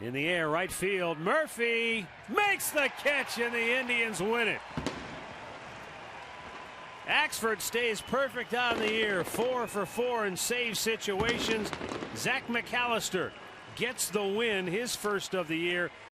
In the air, right field. Murphy makes the catch, and the Indians win it. Axford stays perfect on the year, four for four in save situations. Zach McAllister gets the win, his first of the year.